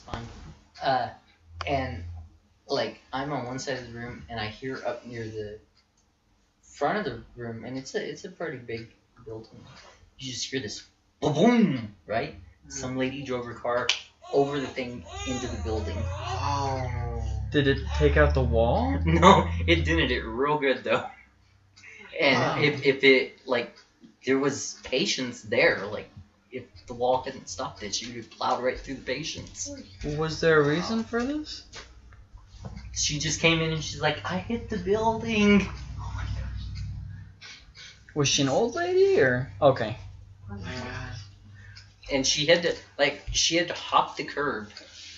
It's fine. Uh, and like I'm on one side of the room, and I hear up near the front of the room, and it's a it's a pretty big building. You just hear this boom, right? Some lady drove her car over the thing into the building. Oh. Did it take out the wall? No, it didn't. It real good though. And Wow. if if it like there was patients there, like if the wall hadn't stopped it, she would have plowed right through the patients. Was there a reason for this? She just came in and she's like, I hit the building. Oh my gosh. Was she an old lady or okay? Oh my god. And she had to like she had to hop the curb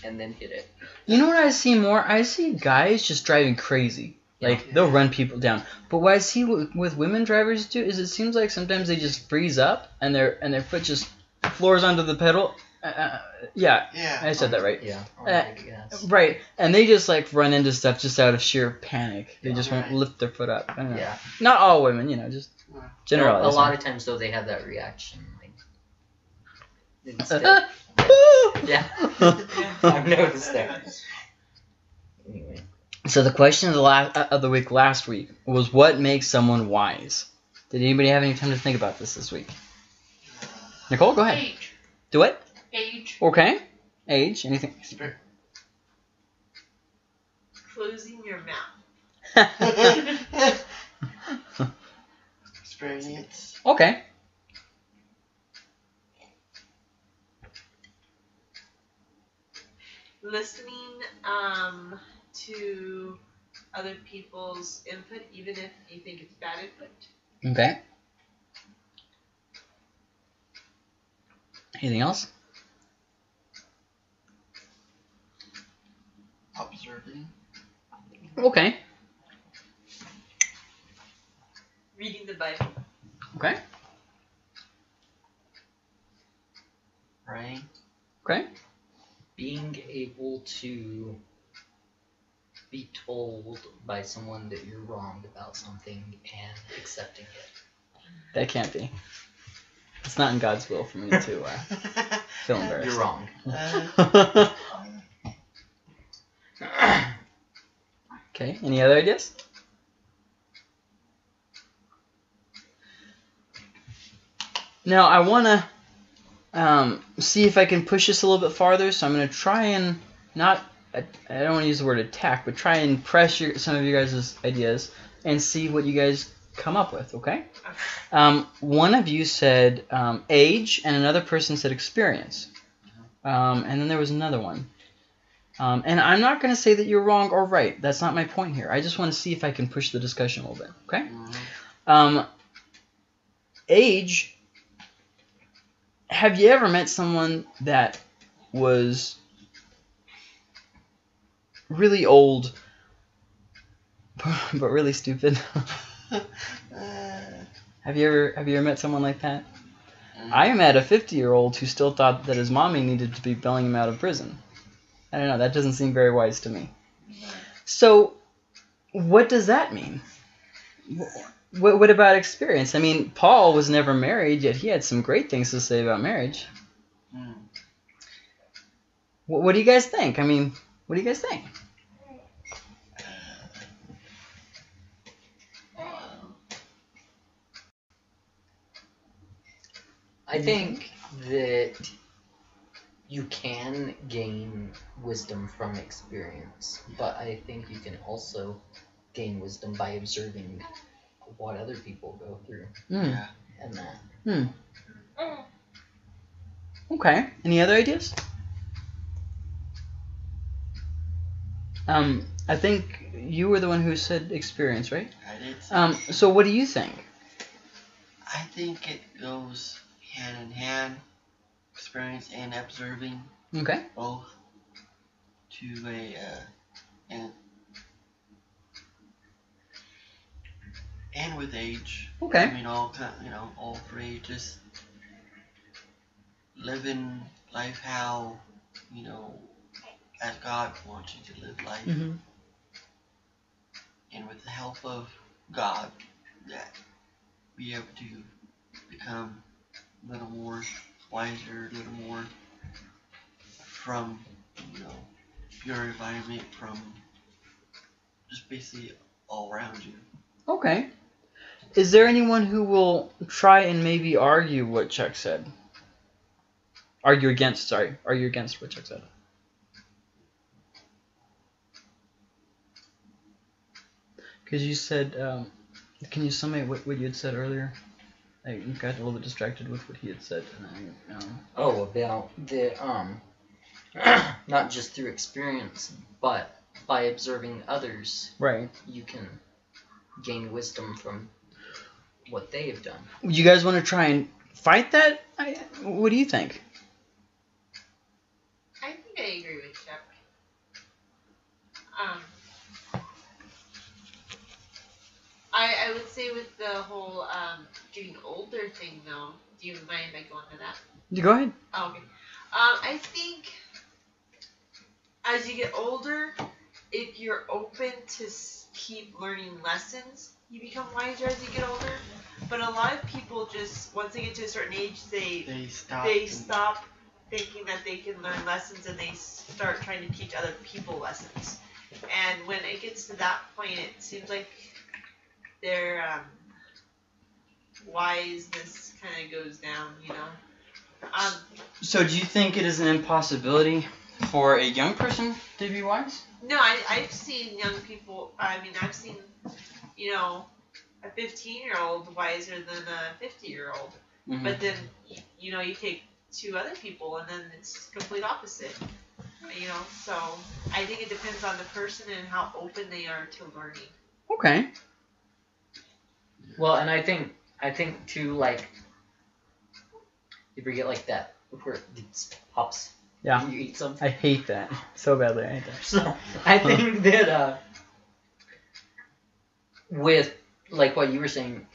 and then hit it. You know what I see more? I see guys just driving crazy. Like they'll run people down. But what I see with, with women drivers too is it seems like sometimes they just freeze up and their and their foot just floors onto the pedal. Uh, Uh, yeah, Yeah. I said that right. Yeah. Oh Uh, my. Right, and they just like run into stuff just out of sheer panic. They just won't lift their foot up. I don't know. Yeah. Not all women, you know, just Yeah. generally. A lot of times though they have that reaction. Like, instead, yeah. I've noticed that. Anyway. So the question of the last of the week last week was what makes someone wise. Did anybody have any time to think about this this week? Nicole, go ahead. Age. Do it. Age. Okay. Age. Anything? Spirit. Closing your mouth. Experience. Okay. Listening um, to other people's input, even if you think it's bad input. Okay. Anything else? Observing. Okay. Reading the Bible. Okay. Praying. Okay. being able to be told by someone that you're wrong about something and accepting it. That can't be. It's not in God's will for me to uh, feel embarrassed. You're wrong. okay. Any other ideas? Now I want to um, see if I can push this a little bit farther. So I'm going to try and not. I I don't want to use the word attack, but try and press your, some of you guys' ideas and see what you guys come up with. Okay. Um, one of you said um, age, and another person said experience. Um, and then there was another one. Um, and I'm not going to say that you're wrong or right. That's not my point here. I just want to see if I can push the discussion a little bit. Okay? Um, age. Have you ever met someone that was really old, but really stupid? Have you ever have you ever met someone like that? mm. I met a 50 year old who still thought that his mommy needed to be bailing him out of prison. I don't know, that doesn't seem very wise to me. So, what does that mean? What, what about experience? I mean, Paul was never married, yet he had some great things to say about marriage. Mm. What, what do you guys think? I mean, what do you guys think? I think that you can gain wisdom from experience, but I think you can also gain wisdom by observing what other people go through Hmm. Yeah. and that. Okay. Any other ideas? Um, I think you were the one who said experience, right? I did. Um, so what do you think? I think it goes hand in hand. Experience and observing Okay. both to a uh, and and with age. Okay. I mean, all kind, you know, all three. Just living life how you know as God wants you to live life, Mm-hmm. and with the help of God, that be able to become little more wiser, a little more from your environment from just basically all around you. Okay. Is there anyone who will try and maybe argue what Chuck said? Argue against, sorry. Argue against what Chuck said. Because you said, um, can you summate what, what you had said earlier? I got a little bit distracted with what he had said. And I, um, Oh, about the um, not just through experience, but by observing others, right. you can gain wisdom from what they have done. You guys want to try and fight that? I, what do you think? I think I agree with Chuck. Um, I I would say with the whole um, getting older thing though. Do you mind if I go into that? You go ahead. Oh, okay. Um, I think as you get older, if you're open to keep learning lessons, you become wiser as you get older. But a lot of people just once they get to a certain age, they They stop. they stop thinking that they can learn lessons and they start trying to teach other people lessons. And when it gets to that point, it seems like their um, wiseness kind of goes down, you know. Um, So, do you think it is an impossibility for a young person to be wise? no, I, I've seen young people. I mean, I've seen, you know, a 15 year old wiser than a 50 year old. Mhm. But then, you know, you take two other people and then it's complete opposite. You know, so I think it depends on the person and how open they are to learning. Okay. Well, and I think I think too like you ever get like that where it pops. Yeah. You eat something. I hate that so badly. I hate that. So I think that uh, with like what you were saying,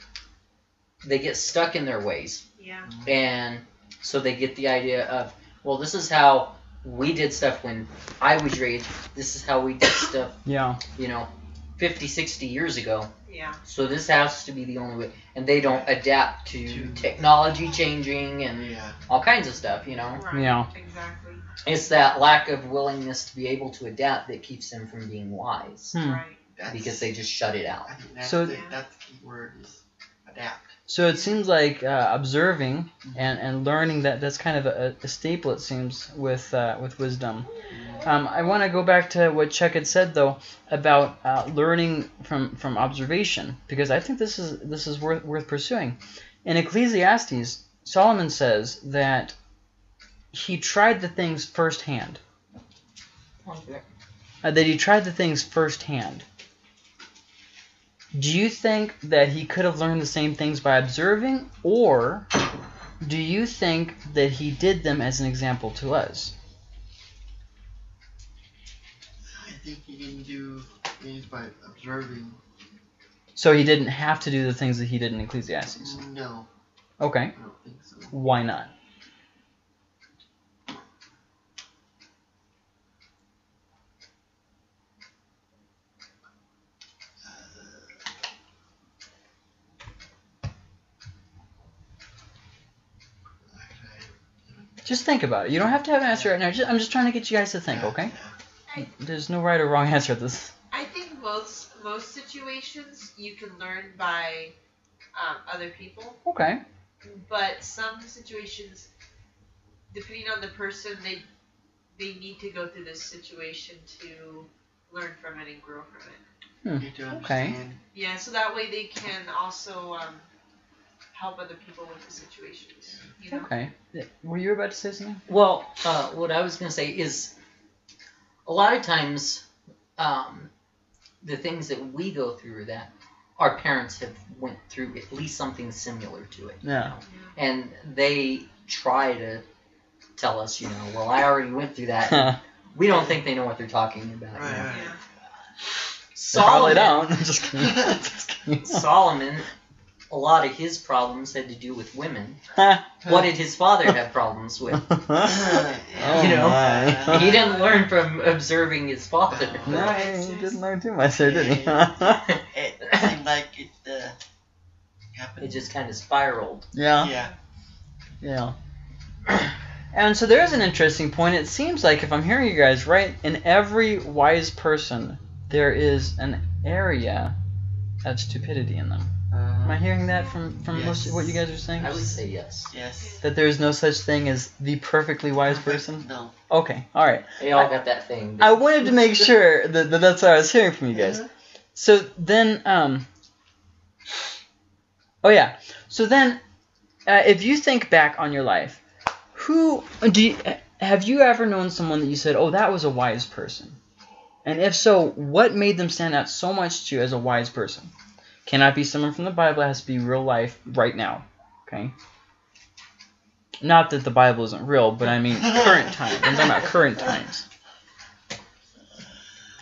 they get stuck in their ways, Yeah. and so they get the idea of, well, this is how we did stuff when I was your age. This is how we did stuff, Yeah. you know, 50, 60 years ago. Yeah. So this has to be the only way, and they don't adapt to To- technology changing and Yeah. all kinds of stuff. You know, Right. Yeah. Exactly. it's that lack of willingness to be able to adapt that keeps them from being wise Hmm. Right. That's, because they just shut it out. I think that's So- the, that's the key word is adapt. So it seems like uh, observing and, and learning that that's kind of a, a staple. It seems with uh, with wisdom. Um, I want to go back to what Chuck had said though about uh, learning from, from observation because I think this is this is worth worth pursuing. In Ecclesiastes, Solomon says that he tried the things firsthand. Uh, that he tried the things firsthand. Do you think that he could have learned the same things by observing, or do you think that he did them as an example to us? I think you can do things by observing. So he didn't have to do the things that he did in Ecclesiastes. No, Okay, I don't think so. why not? Just think about it. You don't have to have an answer right now. Just, I'm just trying to get you guys to think, okay? There's no right or wrong answer to this. I think most most situations you can learn by um, other people, Okay. but some situations, depending on the person, they they need to go through this situation to learn from it and grow from it. You need to understand. Yeah, so that way they can also um, help other people with the situations. You know. Okay. Were you about to say something? Well, uh, what I was gonna say is, a lot of times, um, the things that we go through that our parents have went through at least something similar to it, Yeah. and they try to tell us, you know, well, I already went through that. we don't think they know what they're talking about. you Right, know? right. Yeah. Probably don't. just kidding. Just kidding. Solomon, a lot of his problems had to do with women. oh What did his father have problems with? You know, my. He didn't learn from observing his father. No, he didn't learn too much there, did he? It seemed like it uh, happened. It just kind of spiraled. yeah, yeah. yeah. And so there's an interesting point. It seems like, if I'm hearing you guys right, in every wise person, there is an area of stupidity in them. Am I Uh, hearing that from, from most of what you guys are saying? I would say yes. yes. That there is no such thing as the perfectly wise person? No. Okay, alright. They all I- got that thing. I wanted to make sure that, that that's what I was hearing from you guys. So then, um, oh yeah. So then, uh, if you think back on your life, who do you, have you ever known someone that you said, "Oh, that was a wise person"? And if so, what made them stand out so much to you as a wise person? Cannot be someone from the Bible. It has to be real life right now. Okay. Not that the Bible isn't real, but I mean current times. I'm talking about current times.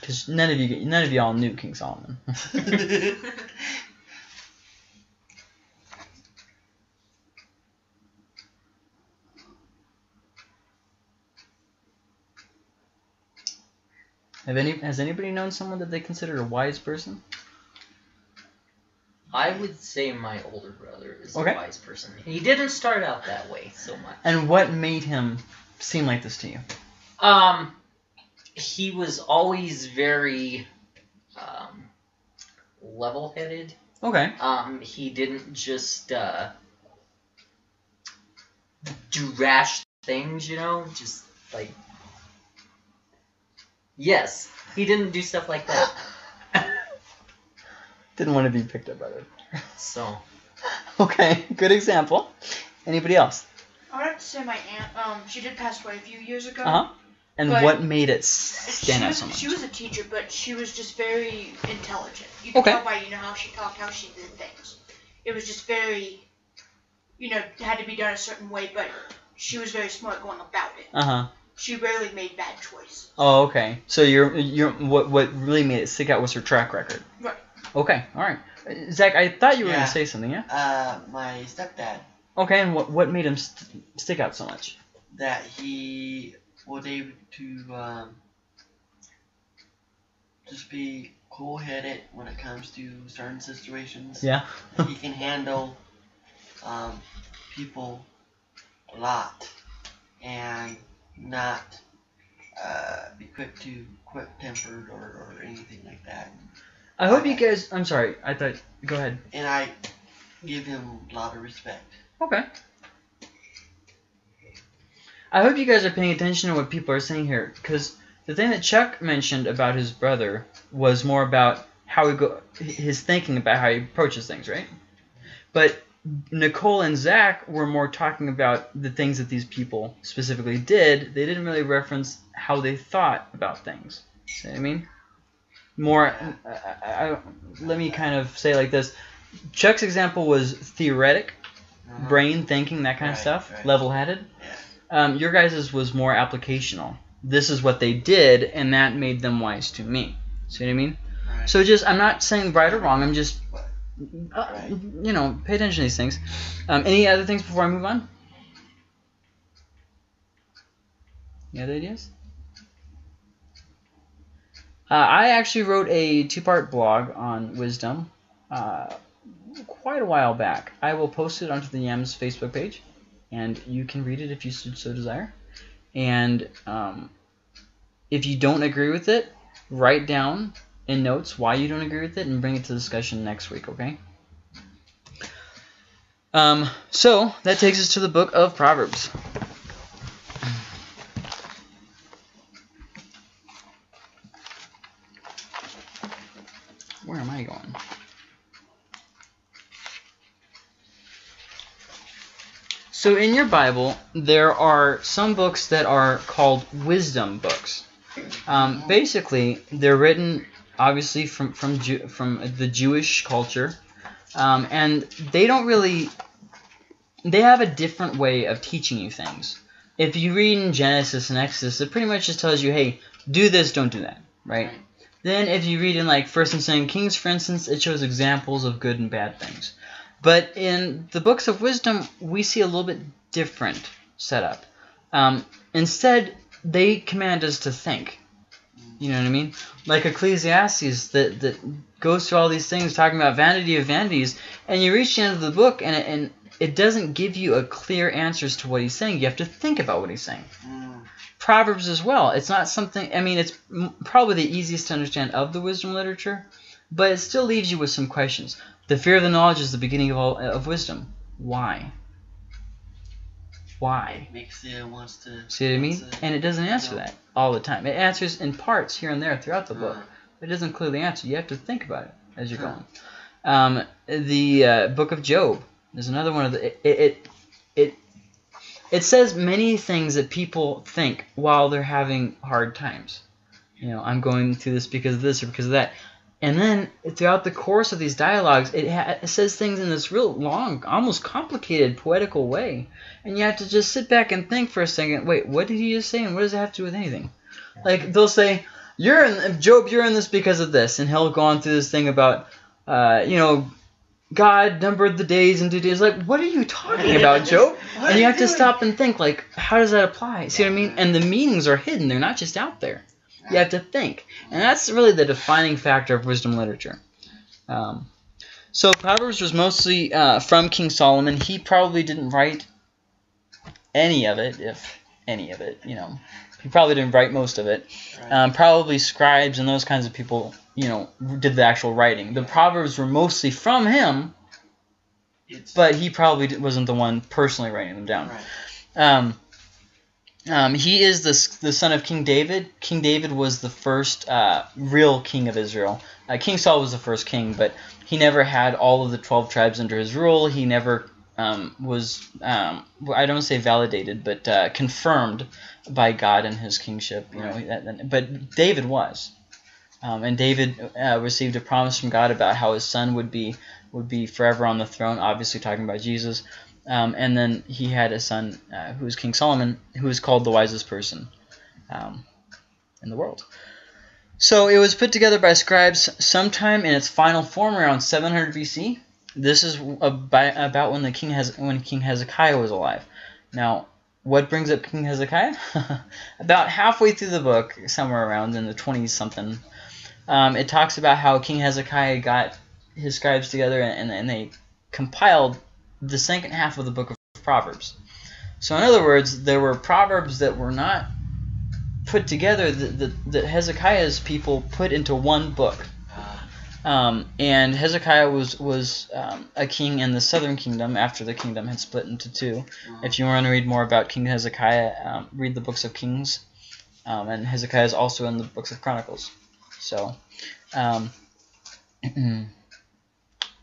Because none of you, none of y'all knew King Solomon. Have any has anybody known someone that they consider a wise person? I would say my older brother is Okay. a wise person. He didn't start out that way so much. And what made him seem like this to you? Um, he was always very um, level-headed. Okay. Um, he didn't just uh, do rash things, you know, just like. Yes, he didn't do stuff like that. Didn't want to be picked up by that. So Okay, good example. Anybody else? I would have to say my aunt. Um, she did pass away a few years ago. Uh huh. And But- what made it stand out was, so much? she was a teacher, but she was just very intelligent. You could Okay. tell by you know how she talked, how she did things. It was just very, you know, it had to be done a certain way, but she was very smart going about it. Uh huh. She rarely made bad choices. Oh, okay. So you're you're what what really made it stick out was her track record. Right. Okay. All right. Zach, I thought you were Yeah. gonna say something. Yeah. uh, my stepdad, Okay. And what what made him st- stick out so much? that he was able to um, just be cool-headed when it comes to certain situations. Yeah. he can handle um, people a lot and not uh, be quick to quick tempered or, or anything like that. I hope you guys. I'm sorry. I thought. Go ahead. And I give him a lot of respect. Okay. I hope you guys are paying attention to what people are saying here, because the thing that Chuck mentioned about his brother was more about how he go, his thinking about how he approaches things, right? But Nicole and Zach were more talking about the things that these people specifically did. They didn't really reference how they thought about things. See what I mean? More. I, I, I- let me kind of say like this. Chuck's example was theoretic, Uh-huh. brain thinking, that kind of stuff, right. level-headed. Yeah. Um, your guys' was more applicational. This is what they did, and that made them wise to me. See what I mean? Right. So just, I'm not saying right or wrong. I'm just, uh, Right. you know, pay attention to these things. Um, any other things before I move on? Any other ideas? Uh, I actually wrote a two-part blog on wisdom uh, quite a while back. I will post it onto the Yams Facebook page, and you can read it if you so desire. And um, if you don't agree with it, write down in notes why you don't agree with it and bring it to discussion next week, okay? Um, so that takes us to the book of Proverbs. Where am I going? So in your Bible, there are some books that are called wisdom books. Um, basically, they're written obviously from from Jew, from the Jewish culture, um, and they don't really. They have a different way of teaching you things. If you read in Genesis and Exodus, it pretty much just tells you, "Hey, do this, don't do that," right? Then, if you read in like First and Second Kings, for instance, it shows examples of good and bad things. But in the books of wisdom, we see a little bit different setup. Um, instead, they command us to think. You know what I mean? Like Ecclesiastes that, that goes through all these things talking about vanity of vanities, and you reach the end of the book and it, and it doesn't give you a clear answers to what he's saying. You have to think about what he's saying. Mm. Proverbs as well. It's not something. I mean, it's m- probably the easiest to understand of the wisdom literature, but it still leaves you with some questions. The fear of the knowledge is the beginning of all of wisdom. Why? Why? Makes wants to. See what I mean? to- And it doesn't answer No. that all the time. It answers in parts here and there throughout the book. Uh, It doesn't clearly answer. You have to think about it as you're Huh. going. Um, the uh, book of Job is another one of the. It, it it it says many things that people think while they're having hard times. You know, I'm going through this because of this or because of that. And then throughout the course of these dialogues, it, ha- it says things in this real long, almost complicated, poetical way, and you have to just sit back and think for a second. Wait, what did he just say, and what does it have to do with anything? Like they'll say, "You're in Job. You're in this because of this," and he'll go on through this thing about, uh, you know, God numbered the days into days. Like, what are you talking about, Job? And you have to stop and think, like, how does that apply? See what I mean? And the meanings are hidden; they're not just out there. You have to think, and that's really the defining factor of wisdom literature. Um, so Proverbs was mostly uh, from King Solomon. He probably didn't write any of it, if any of it. You know, he probably didn't write most of it. Um, probably scribes and those kinds of people, you know, did the actual writing. The Proverbs were mostly from him, but he probably wasn't the one personally writing them down. Um, um, he is the, the son of King David. King David was the first uh, real king of Israel. Uh, king Saul was the first king, but he never had all of the 12 tribes under his rule. He never um, was, um, I don't say validated, but uh, confirmed by God in his kingship. You know, that- but David was. Um, and David uh, received a promise from God about how his son would be would be forever on the throne. Obviously, talking about Jesus. Um, and then he had a son uh, who was King Solomon, who was called the wisest person um, in the world. So it was put together by scribes sometime in its final form around 700 BC. This is about, when the king has when King Hezekiah was alive. Now, what brings up King Hezekiah? about halfway through the book, somewhere around in the 20s something, um, it talks about how King Hezekiah got his scribes together and, and they compiled the second half of the book of Proverbs. So, in other words, there were proverbs that were not put together that, that, that Hezekiah's people put into one book. Um, and Hezekiah was was um, a king in the southern kingdom after the kingdom had split into two. If you want to read more about King Hezekiah, um, read the books of Kings, um, and Hezekiah is also in the books of Chronicles. So, um,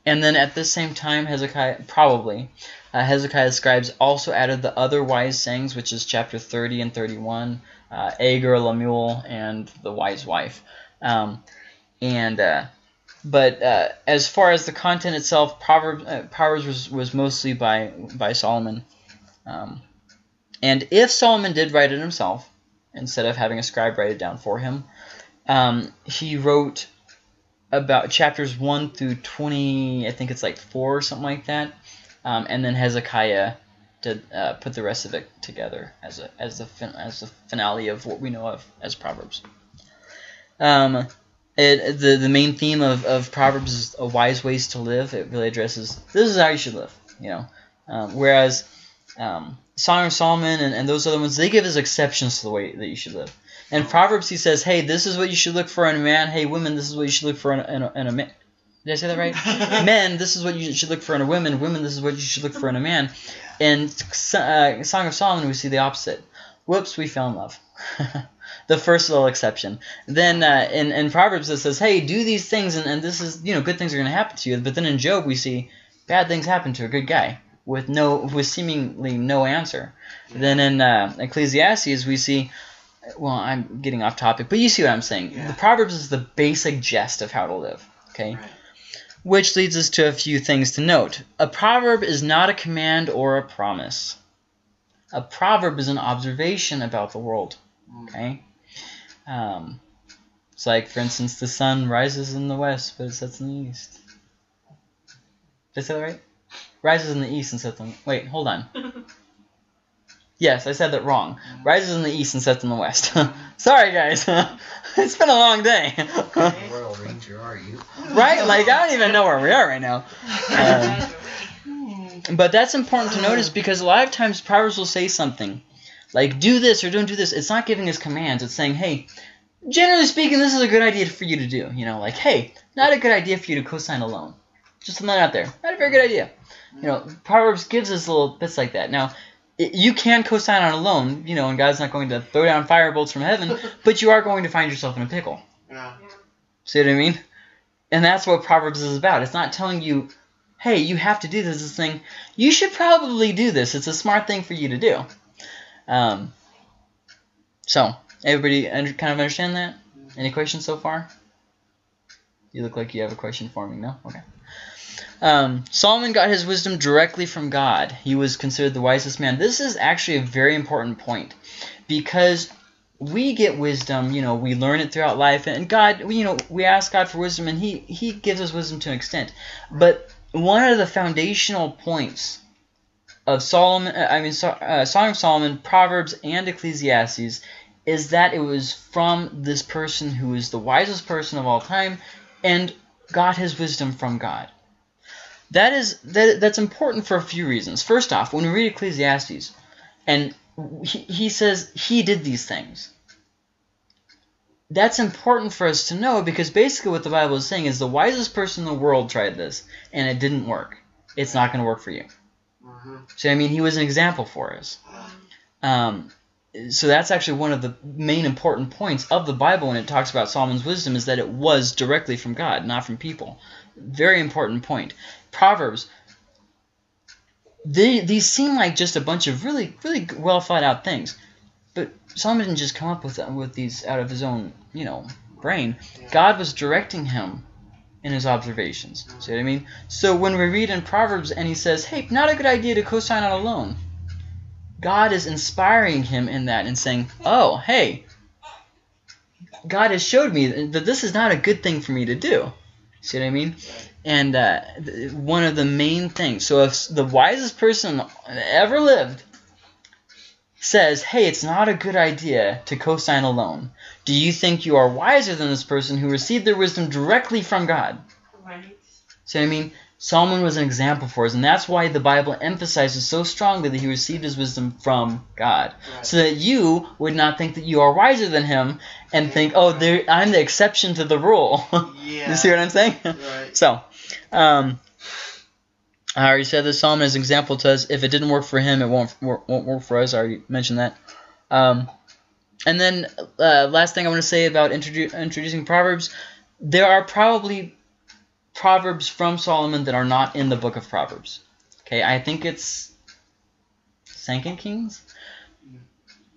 and then at the same time, Hezekiah probably uh, Hezekiah's scribes also added the other wise sayings, which is chapter 30 and 31, uh, Agur, Lemuel, and the wise wife. Um, and uh, but uh, as far as the content itself, Proverbs uh, Proverbs was, was mostly by by Solomon. Um, and if Solomon did write it himself, instead of having a scribe write it down for him, um, he wrote about chapters 1 through 20, I think it's like 4 or something like that. Um, and then Hezekiah did uh, put the rest of it together as a as the as the finale of what we know of as Proverbs. Um, it the the main theme of, of Proverbs is a wise ways to live. It really addresses this is how you should live, you know. Um, whereas um, Song of Solomon and, and those other ones they give us exceptions to the way that you should live. And Proverbs he says, hey, this is what you should look for in a man. Hey, women, this is what you should look for in a, in a, in a man. Did I say that right? Men, this is what you should look for in a woman. Women, this is what you should look for in a man. In uh, Song of Solomon, we see the opposite. Whoops, we fell in love. the first little exception. Then uh, in, in Proverbs it says, hey, do these things, and, and this is, you know, good things are going to happen to you. But then in Job we see bad things happen to a good guy with no, with seemingly no answer. Then in uh, Ecclesiastes we see, well, I'm getting off topic, but you see what I'm saying. Yeah. The Proverbs is the basic gist of how to live. Okay. Right. Which leads us to a few things to note. A proverb is not a command or a promise. A proverb is an observation about the world. Mm. Okay? Um, it's like, for instance, the sun rises in the west, but it sets in the east. Did I say that right? Rises in the east and sets in. Wait, hold on. Yes, I said that wrong. Rises in the east and sets in the west. Sorry, guys. it's been a long day. Royal Ranger, are you? right? Like, I don't even know where we are right now. Um, But that's important to notice because a lot of times Proverbs will say something like do this or don't do this. It's not giving us commands. It's saying, hey, generally speaking, this is a good idea for you to do. You know, like, hey, not a good idea for you to co-sign a loan. Just something out there. Not a very good idea. You know, Proverbs gives us little bits like that. Now, it, you can co-sign on a loan, you know, and God's not going to throw down firebolts from heaven, but you are going to find yourself in a pickle. Yeah. See what I mean? And that's what Proverbs is about. It's not telling you, hey, you have to do this. It's saying, you should probably do this. It's a smart thing for you to do. Um, so, everybody under, kind of understand that? Any questions so far? You look like you have a question for me, no? Okay. Um, Solomon got his wisdom directly from God. He was considered the wisest man. This is actually a very important point because we get wisdom, you know, we learn it throughout life, and God, you know, we ask God for wisdom, and He He gives us wisdom to an extent. But one of the foundational points of Solomon, I mean, uh, Song of Solomon, Proverbs, and Ecclesiastes is that it was from this person who is the wisest person of all time, and got his wisdom from God. That is that that's important for a few reasons. First off, when we read Ecclesiastes, and he, he says he did these things. That's important for us to know because basically what the Bible is saying is the wisest person in the world tried this and it didn't work. It's not going to work for you. Mm-hmm. So I mean, he was an example for us. Um, so that's actually one of the main important points of the Bible when it talks about Solomon's wisdom is that it was directly from God, not from people. Very important point. Proverbs. They, these seem like just a bunch of really, really well thought out things, but Solomon didn't just come up with with these out of his own, you know, brain. God was directing him in his observations. See what I mean? So when we read in Proverbs and he says, "Hey, not a good idea to co-sign on a loan," God is inspiring him in that and saying, "Oh, hey, God has showed me that this is not a good thing for me to do." See what I mean? And uh, one of the main things. So if the wisest person ever lived says, "Hey, it's not a good idea to co-sign a loan," do you think you are wiser than this person who received their wisdom directly from God? Right. See what I mean? Solomon was an example for us, and that's why the Bible emphasizes so strongly that he received his wisdom from God, Right. so that you would not think that you are wiser than him and think, "Oh, I'm the exception to the rule." Yeah. you see what I'm saying? Right. So, um, I already said this. Solomon as an example to us. If it didn't work for him, it won't won't work for us. I already mentioned that. Um, and then uh, last thing I want to say about introdu- introducing Proverbs, there are probably Proverbs from Solomon that are not in the book of Proverbs. Okay, I think it's Second Kings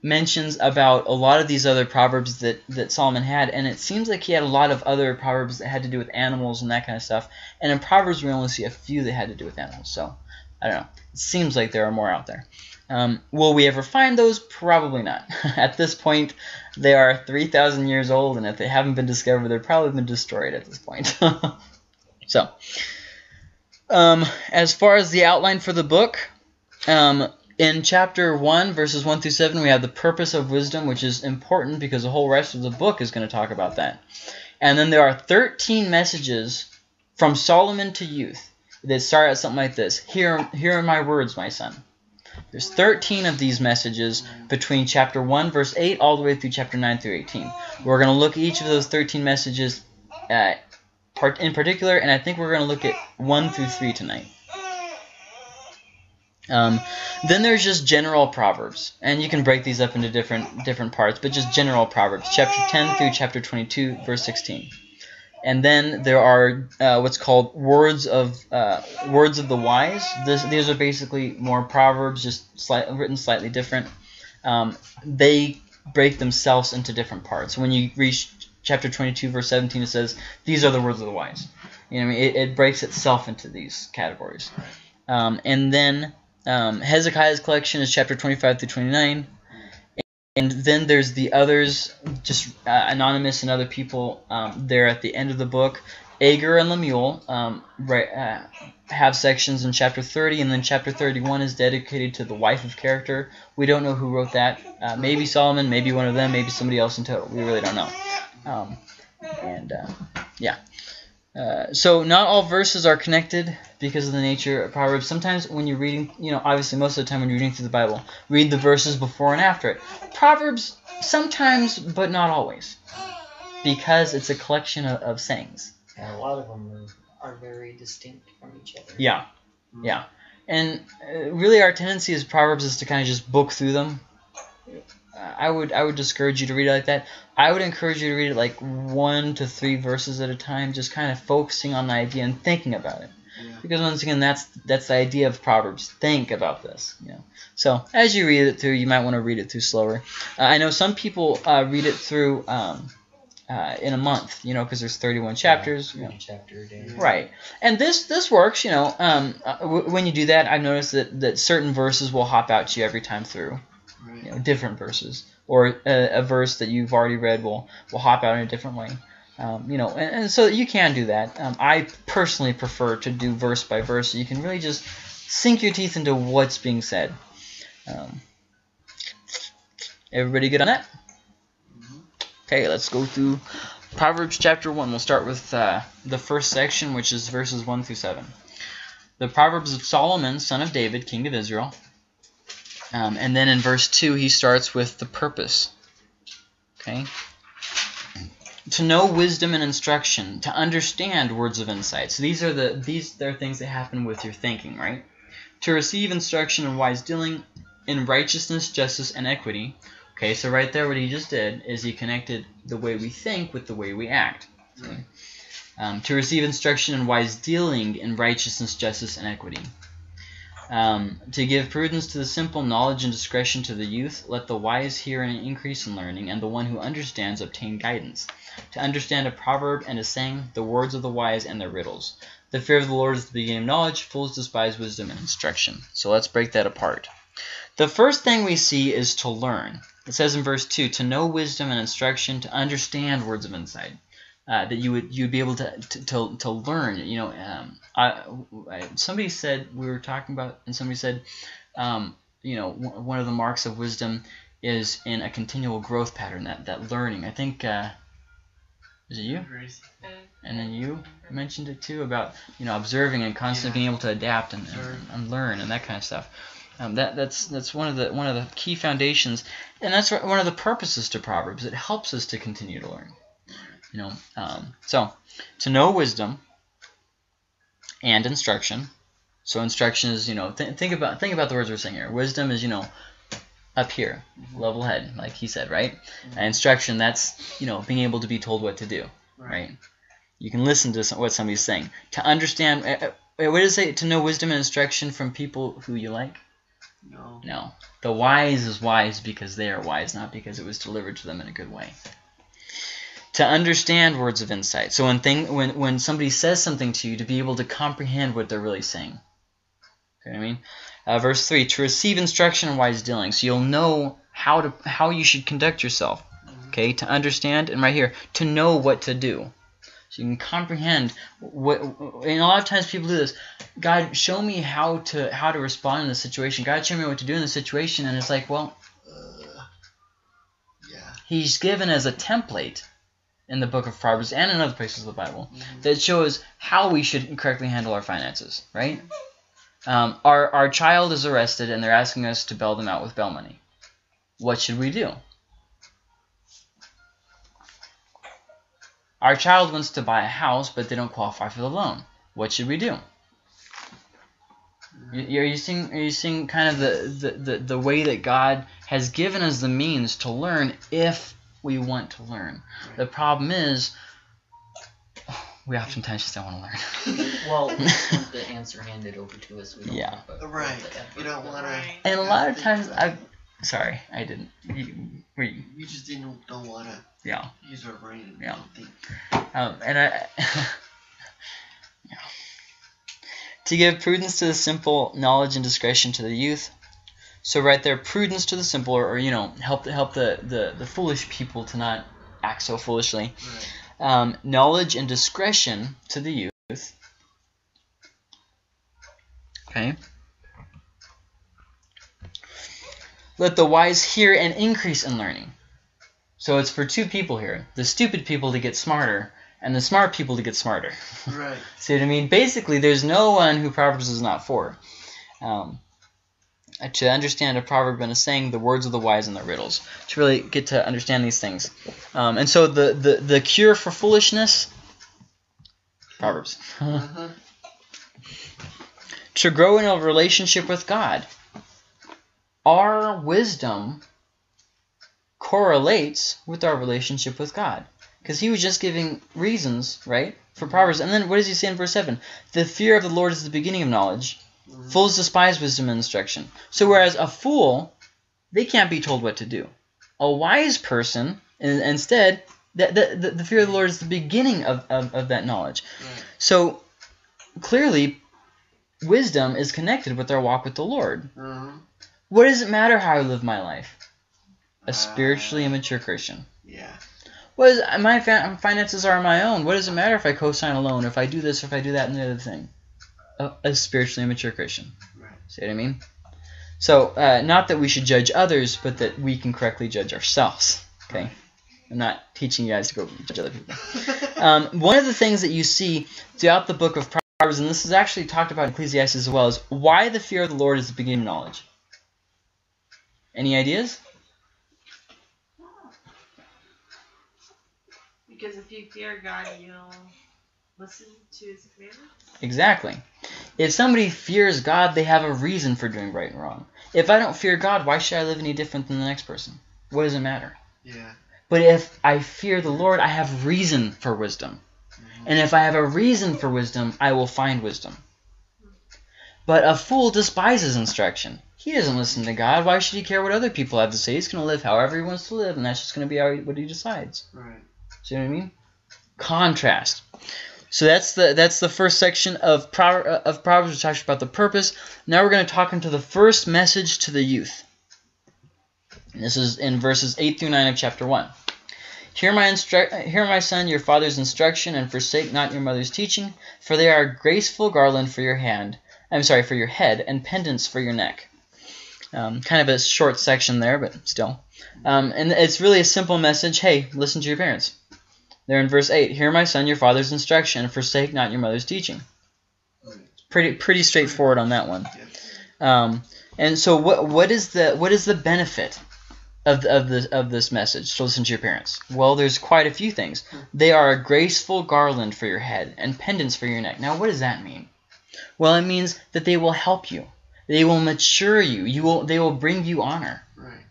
mentions about a lot of these other proverbs that, that Solomon had, and it seems like he had a lot of other proverbs that had to do with animals and that kind of stuff. And in Proverbs, we only see a few that had to do with animals. So I don't know. It seems like there are more out there. Um, will we ever find those? Probably not. at this point, they are 3,000 years old, and if they haven't been discovered, they've probably been destroyed at this point. so, um, as far as the outline for the book, um, in chapter 1, verses 1 through 7, we have the purpose of wisdom, which is important because the whole rest of the book is going to talk about that. And then there are 13 messages from Solomon to youth that start out something like this Here, here are my words, my son. There's 13 of these messages between chapter 1, verse 8, all the way through chapter 9 through 18. We're going to look at each of those 13 messages in particular, and I think we're going to look at 1 through 3 tonight. Um, then there's just general proverbs, and you can break these up into different different parts, but just general proverbs, chapter 10 through chapter 22, verse 16. And then there are uh, what's called words of uh, words of the wise. This, these are basically more proverbs, just slight, written slightly different. Um, they break themselves into different parts. When you reach chapter 22, verse 17, it says, "These are the words of the wise." You know, I mean, it, it breaks itself into these categories. Um, and then um, Hezekiah's collection is chapter 25 through 29. And then there's the others, just uh, anonymous and other people. Um, they're at the end of the book. Agur and Lemuel um, right, uh, have sections in chapter 30, and then chapter 31 is dedicated to the wife of character. We don't know who wrote that. Uh, maybe Solomon, maybe one of them, maybe somebody else in total. We really don't know. Um, and uh, yeah. Uh, so not all verses are connected because of the nature of Proverbs. Sometimes when you're reading, you know, obviously most of the time when you're reading through the Bible, read the verses before and after it. Proverbs sometimes, but not always, because it's a collection of, of sayings. And a lot of them are, are very distinct from each other. Yeah, yeah. And uh, really, our tendency as Proverbs is to kind of just book through them. I would I would discourage you to read it like that. I would encourage you to read it like one to three verses at a time, just kind of focusing on the idea and thinking about it. Yeah. Because once again, that's that's the idea of Proverbs. Think about this. You know. So as you read it through, you might want to read it through slower. Uh, I know some people uh, read it through um, uh, in a month. You know, because there's 31 chapters. You know. Chapter day. Right, and this this works. You know, um, uh, w- when you do that, I've noticed that that certain verses will hop out to you every time through. Right. You know, different verses, or a, a verse that you've already read will will hop out in a different way. Um, you know, and, and so you can do that. Um, I personally prefer to do verse by verse, so you can really just sink your teeth into what's being said. Um, everybody good on that? Mhm. Okay, let's go through Proverbs chapter 1. We'll start with uh, the first section, which is verses 1 through 7. The Proverbs of Solomon, son of David, king of Israel. Um, and then in verse 2, he starts with the purpose. Okay? To know wisdom and instruction, to understand words of insight. So these are the these are things that happen with your thinking, right? To receive instruction in wise dealing, in righteousness, justice, and equity. Okay, so right there, what he just did is he connected the way we think with the way we act. Right. Um, to receive instruction in wise dealing in righteousness, justice, and equity. Um, to give prudence to the simple, knowledge and discretion to the youth, let the wise hear and increase in learning, and the one who understands obtain guidance. To understand a proverb and a saying, the words of the wise and their riddles. The fear of the Lord is the beginning of knowledge, fools despise wisdom and instruction. So let's break that apart. The first thing we see is to learn. It says in verse 2, to know wisdom and instruction, to understand words of insight. Uh, that you would you'd be able to to, to, to learn. You know, um, I, I, somebody said we were talking about, and somebody said, um, you know, w- one of the marks of wisdom is in a continual growth pattern. That that learning. I think uh, is it you? And then you mentioned it too about you know observing and constantly being able to adapt and, and, and learn and that kind of stuff. Um, that that's that's one of the one of the key foundations, and that's one of the purposes to Proverbs. It helps us to continue to learn. You know, um, so to know wisdom and instruction. So instruction is you know th- think about think about the words we're saying here. Wisdom is you know up here, level head, like he said, right? And instruction that's you know being able to be told what to do right? You can listen to some, what somebody's saying to understand. Uh, uh, what does it say? To know wisdom and instruction from people who you like? No. No. The wise is wise because they are wise, not because it was delivered to them in a good way. To understand words of insight. So when thing when when somebody says something to you, to be able to comprehend what they're really saying. Okay, what I mean, uh, verse three: to receive instruction in wise dealing, so you'll know how to how you should conduct yourself. Okay, to understand, and right here, to know what to do. So you can comprehend what. And a lot of times people do this. God, show me how to how to respond in this situation. God, show me what to do in this situation, and it's like, well, Uh, yeah. He's given as a template in the book of Proverbs and in other places of the Bible Mhm. that shows how we should correctly handle our finances. Right? Um, our our child is arrested, and they're asking us to bail them out with bail money. What should we do? Our child wants to buy a house, but they don't qualify for the loan. What should we do? You- Are you seeing? Are you seeing kind of the, the, the, the way that God has given us the means to learn if we want to learn? The problem is, we oftentimes just don't want to learn. Well, we want the answer handed over to us. We don't Yeah. want the- Right. the effort. You don't want to. And a lot of times, I, sorry, I didn't. You, were you, You just didn't don't want to yeah. use our brain. and Yeah. Um, and I, yeah. To give prudence to the simple, knowledge and discretion to the youth. So right there, prudence to the simple, or, or you know, help help the, the the foolish people to not act so foolishly. Right. Um, knowledge and discretion to the youth. Okay. Let the wise hear and increase in learning. So it's for two people here. The stupid people to get smarter, and the smart people to get smarter. Right. See what I mean? Basically, there's no one who Proverbs is not for. Um, to understand a proverb and a saying, the words of the wise and their riddles. To really get to understand these things. Um, and so the, the, the cure for foolishness, Proverbs. Uh-huh. to grow in a relationship with God. Our wisdom correlates with our relationship with God. Because he was just giving reasons, right, for Proverbs. And then what does he say in verse 7? The fear of the Lord is the beginning of knowledge. Fools despise wisdom and instruction. So whereas a fool, they can't be told what to do. A wise person, instead, the, the, the, fear of the Lord is the beginning of, of, of that knowledge. Right. So clearly, wisdom is connected with our walk with the Lord. Uh-huh. What does it matter how I live my life? A Uh, spiritually immature Christian. Yeah. What is my fa- finances are my own? What does it matter if I co-sign a loan, if I do this, if I do that, and the other thing? A, a spiritually immature Christian. Right. See what I mean? So, uh, not that we should judge others, but that we can correctly judge ourselves. Okay, I'm not teaching you guys to go judge other people. Um, one of the things that you see throughout the book of Proverbs, and this is actually talked about in Ecclesiastes as well, is why the fear of the Lord is the beginning of knowledge. Any ideas? Because if you fear God, you'll listen to His commandments. Exactly. If somebody fears God, they have a reason for doing right and wrong. If I don't fear God, why should I live any different than the next person? What does it matter? yeah. But if I fear the Lord, I have reason for wisdom. Mm-hmm. And if I have a reason for wisdom, I will find wisdom. But a fool despises instruction. He doesn't listen to God. Why should he care what other people have to say? He's going to live however he wants to live, and that's just going to be how he, what he decides. Right. See what I mean? Contrast. So that's the that's the first section of Pro, of Proverbs, which talks about the purpose. Now we're going to talk into the first message to the youth. And this is in verses eight through nine of chapter one. Hear my hear my son, your father's instruction, and forsake not your mother's teaching, for they are a graceful garland for your hand. I'm sorry, for your head, and pendants for your neck. Um, kind of a short section there, but still. Um, and it's really a simple message. Hey, listen to your parents. There in verse 8, Hear my son, your father's instruction, and forsake not your mother's teaching. Pretty pretty straightforward on that one. Um, and so what what is the what is the benefit of the, of the of this message to listen to your parents? Well, there's quite a few things. They are a graceful garland for your head and pendants for your neck. Now, what does that mean? Well, it means that they will help you. They will mature you. You will they will bring you honor. Right.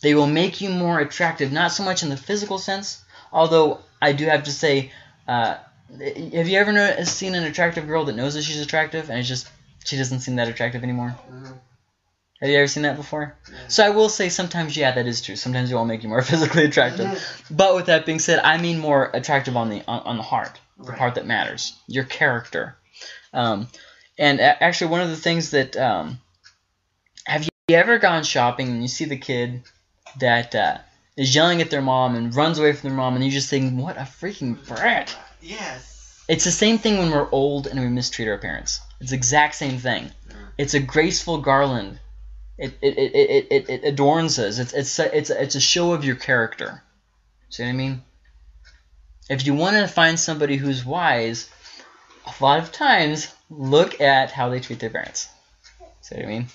They will make you more attractive, not so much in the physical sense, although I do have to say, uh, have you ever seen an attractive girl that knows that she's attractive and it's just she doesn't seem that attractive anymore? Uh-huh. Have you ever seen that before? Yeah. So I will say sometimes, yeah, that is true. Sometimes it will make you more physically attractive. But with that being said, I mean more attractive on the on, on the heart, the Right. part that matters, your character. Um, and a- actually, one of the things that um, have you ever gone shopping and you see the kid that uh, is yelling at their mom and runs away from their mom, and you just think, what a freaking brat. Yes. It's the same thing when we're old and we mistreat our parents. It's the exact same thing. It's a graceful garland. It it, it, it, it, it adorns us. It's it's a, it's a, it's a show of your character. See what I mean? If you want to find somebody who's wise, a lot of times look at how they treat their parents. See what I mean?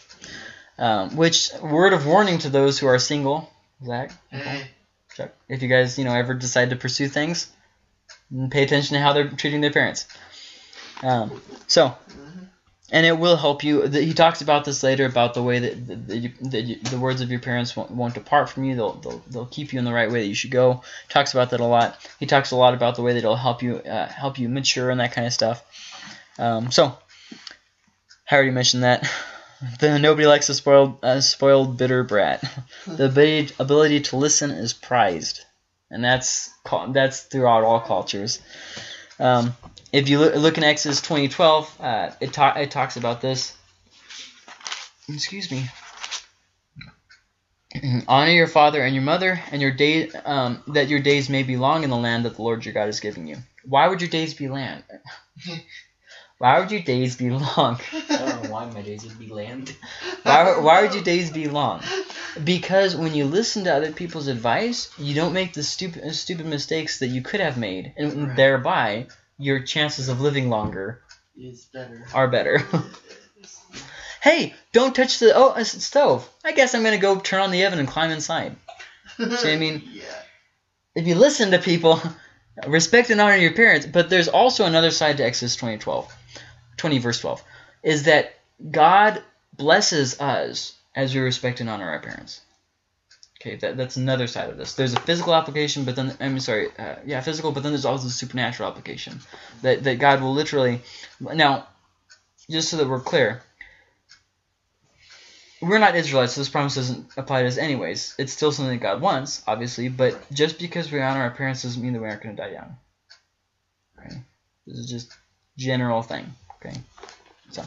Um, which word of warning to those who are single, Zach. Chuck, if you guys you know ever decide to pursue things, pay attention to how they're treating their parents. Um, so, Mhm. and it will help you. the- He talks about this later about the way that the, the, the, the words of your parents won't, won't depart from you. They'll, they'll they'll keep you in the right way that you should go. Talks about that a lot. He talks a lot about the way that it'll help you uh, help you mature and that kind of stuff. Um, so, I already mentioned that. The nobody likes a spoiled a spoiled bitter brat. the ability, ability to listen is prized, and that's that's throughout all cultures. Um, if you look, look in Exodus 20:12, uh, it, ta- it talks about this. Excuse me. Honor your father and your mother, and your day um, that your days may be long in the land that the Lord your God is giving you. Why would your days be land? Why would your days be long? I don't know why my days would be land. Why, why would your days be long? Because when you listen to other people's advice, you don't make the stupid stupid mistakes that you could have made, and Right. thereby your chances of living longer better. are better. hey, don't touch the oh uh, it's stove. I guess I'm gonna go turn on the oven and climb inside. See, I mean- yeah. If you listen to people, respect and honor your parents. But there's also another side to Exodus 20, 12, 20 verse 12, is that God blesses us as we respect and honor our parents. Okay, that, that's another side of this. There's a physical application, but then I'm sorry, uh, yeah, physical, but then there's also the supernatural application that that God will literally. Now, just so that we're clear, we're not Israelites, so this promise doesn't apply to us anyways. It's still something that God wants, obviously, but just because we honor our parents doesn't mean that we aren't going to die young. Okay, this is just general thing. Okay, so.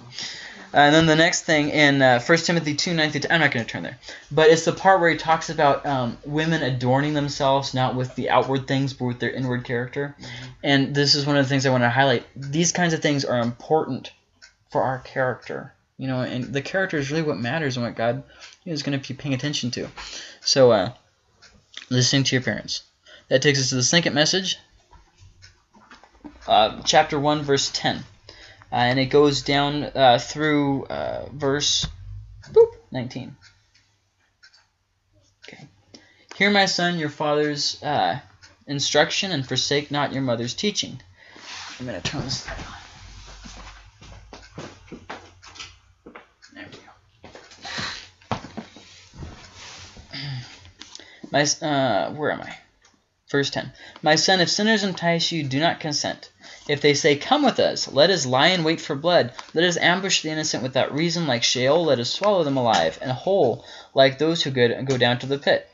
And then the next thing in uh, 1 Timothy 2, 9 through 10, I'm not going to turn there. But it's the part where he talks about um, women adorning themselves, not with the outward things, but with their inward character. And this is one of the things I want to highlight. These kinds of things are important for our character. You know, and the character is really what matters and what God is going to be paying attention to. So, uh, listening to your parents. That takes us to the second message, uh, chapter 1, verse 10. Uh, and it goes down uh, through uh, verse boop, 19. Okay. Hear, my son, your father's uh, instruction, and forsake not your mother's teaching. I'm going to turn this light on. There we go. My, uh, where am I? Verse 10. My son, if sinners entice you, do not consent. If they say, Come with us, let us lie in wait for blood. Let us ambush the innocent without reason, like Sheol. Let us swallow them alive, and whole, like those who go, down to the pit.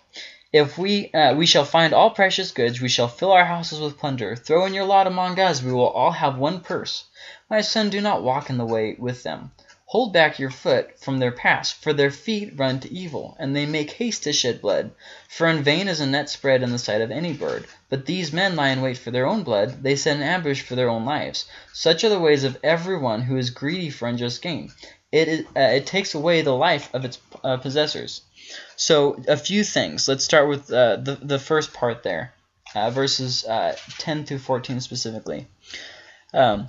If we uh, we shall find all precious goods, we shall fill our houses with plunder. Throw in your lot among us, we will all have one purse. My son, do not walk in the way with them. Hold back your foot from their paths, for their feet run to evil, and they make haste to shed blood. For in vain is a net spread in the sight of any bird. But these men lie in wait for their own blood, they set an ambush for their own lives. Such are the ways of everyone who is greedy for unjust gain. It, is, uh, it takes away the life of its uh, possessors. So, a few things. Let's start with uh, the, the first part there, uh, verses uh, 10 through 14 specifically. Um,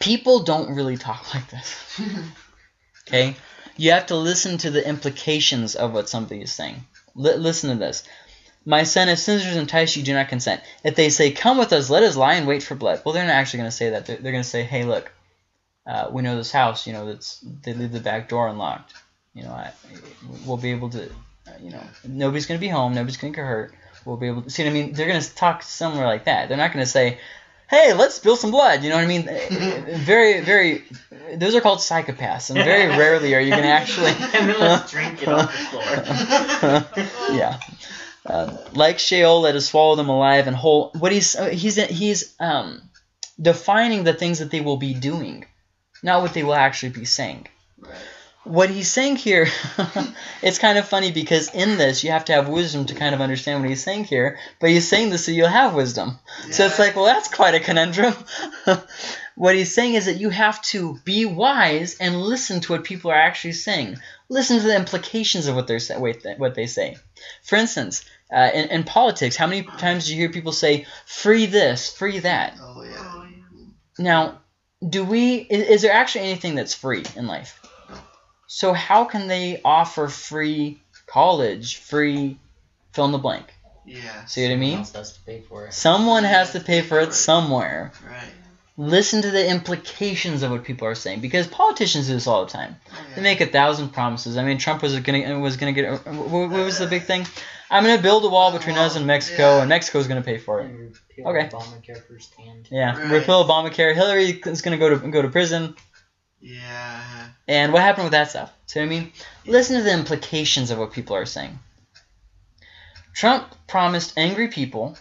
people don't really talk like this. Okay? You have to listen to the implications of what somebody is saying. Li- listen to this. My son, if sinners entice you, do not consent. If they say, Come with us, let us lie and wait for blood. Well, they're not actually going to say that. They're, they're going to say, Hey, look, uh, we know this house, you know, that's they leave the back door unlocked. You know, I, we'll be able to, uh, you know, nobody's going to be home, nobody's going to get hurt. We'll be able to see what I mean. They're going to talk somewhere like that. They're not going to say, "Hey, let's spill some blood." You know what I mean? very, very. Those are called psychopaths, and very rarely are you going to actually. and then let's drink it off the floor. yeah. Uh, like Sheol, let us swallow them alive and whole. What he's uh, he's he's um defining the things that they will be doing, not what they will actually be saying. Right. What he's saying here, it's kind of funny because in this you have to have wisdom to kind of understand what he's saying here, but he's saying this so you'll have wisdom. So it's like, well, that's quite a conundrum. what he's saying is that you have to be wise and listen to what people are actually saying. Listen to the implications of what they're say, wait, what they say. For instance, uh, in, in politics, how many times do you hear people say "free this, free that"? Oh yeah. Oh, yeah. Now, do we? Is, is there actually anything that's free in life? So how can they offer free college, free fill in the blank? Yeah. See what I mean? else has to pay for it. Someone has to pay for it somewhere. Right. Listen to the implications of what people are saying because politicians do this all the time. Oh, yeah. They make a thousand promises. I mean, Trump was gonna uh, was gonna get. Uh, what, what was the big thing? I'm gonna build a wall oh, between us and Mexico, Yeah. and Mexico's gonna pay for it. Okay. Obamacare firsthand. Yeah, Right. repeal Obamacare. Hillary is gonna go to go to prison. Yeah. And what happened with that stuff? See what I mean? Listen to the implications of what people are saying. Trump promised angry people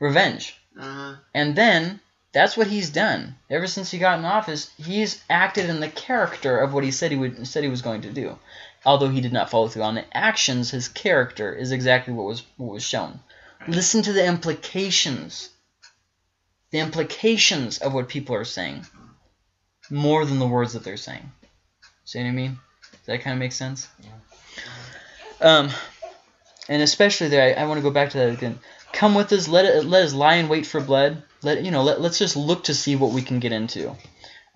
revenge. Uh, And then that's what he's done. Ever since he got in office, he's acted in the character of what he said he would said he was going to do. Although he did not follow through on the actions, his character is exactly what was what was shown. Listen to the implications. The implications of what people are saying. More than the words that they're saying. See what I mean? Does that kind of make sense? Yeah. Um, and especially there, I, I want to go back to that again. Come with us. Let it, let us lie in wait for blood. Let you know. Let let's just look to see what we can get into.